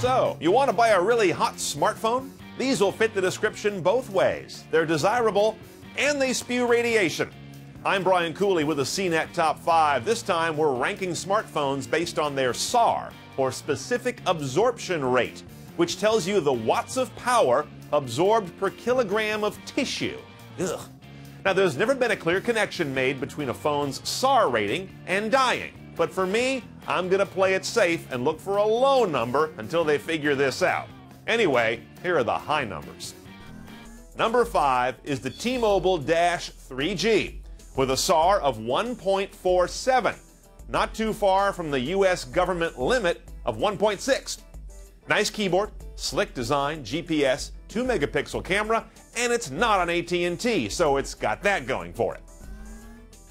So, you want to buy a really hot smartphone? These will fit the description both ways. They're desirable and they spew radiation. I'm Brian Cooley with the CNET Top 5. This time we're ranking smartphones based on their SAR, or specific absorption rate, which tells you the watts of power absorbed per kilogram of tissue. Ugh. Now, there's never been a clear connection made between a phone's SAR rating and dying. But for me, I'm going to play it safe and look for a low number until they figure this out. Anyway, here are the high numbers. Number 5 is the T-Mobile Dash 3G with a SAR of 1.47, not too far from the US government limit of 1.6. Nice keyboard, slick design, GPS, 2 megapixel camera, and it's not on AT&T, so it's got that going for it.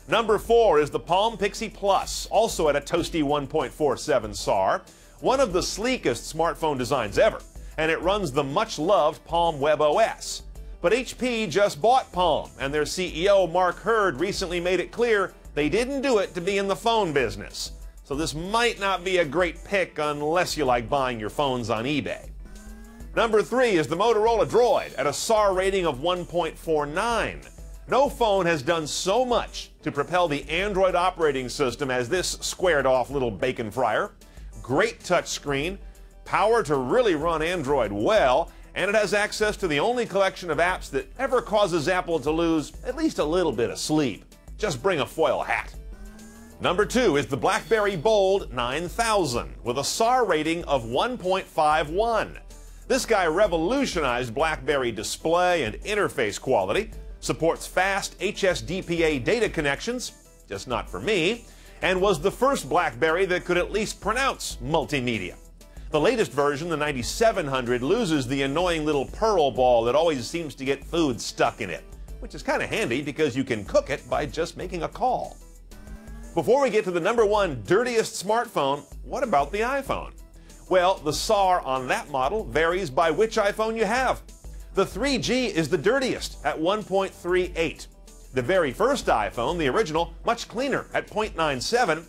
Number 4 is the Palm Pixie Plus, also at a toasty 1.47 SAR, one of the sleekest smartphone designs ever, and it runs the much-loved Palm Web OS. But HP just bought Palm, and their CEO Mark Hurd recently made it clear they didn't do it to be in the phone business. So this might not be a great pick unless you like buying your phones on eBay. Number three is the Motorola Droid at a SAR rating of 1.49. No phone has done so much to propel the Android operating system as this squared off little bacon fryer. Great touchscreen, power to really run Android well, and it has access to the only collection of apps that ever causes Apple to lose at least a little bit of sleep. Just bring a foil hat. Number two is the BlackBerry Bold 9000 with a SAR rating of 1.51. This guy revolutionized BlackBerry display and interface quality, supports fast HSDPA data connections, just not for me, and was the first BlackBerry that could at least pronounce multimedia. The latest version, the 9700, loses the annoying little pearl ball that always seems to get food stuck in it, which is kind of handy because you can cook it by just making a call. Before we get to the number one dirtiest smartphone, what about the iPhone? Well, the SAR on that model varies by which iPhone you have. The 3G is the dirtiest at 1.38. The very first iPhone, the original, much cleaner at 0.97,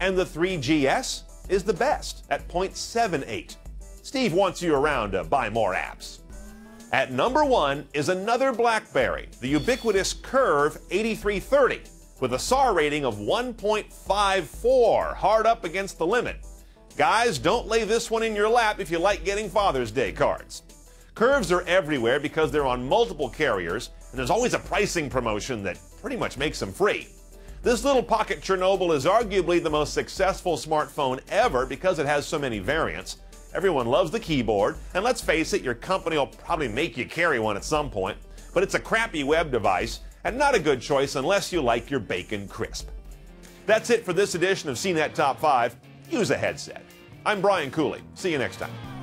and the 3GS is the best at 0.78. Steve wants you around to buy more apps. At number one is another BlackBerry, the ubiquitous Curve 8330, with a SAR rating of 1.54, hard up against the limit. Guys, don't lay this one in your lap if you like getting Father's Day cards. Curves are everywhere because they're on multiple carriers, and there's always a pricing promotion that pretty much makes them free. This little pocket Chernobyl is arguably the most successful smartphone ever because it has so many variants. Everyone loves the keyboard, and let's face it, your company will probably make you carry one at some point, but it's a crappy web device and not a good choice unless you like your bacon crisp. That's it for this edition of CNET Top 5. Use a headset. I'm Brian Cooley. See you next time.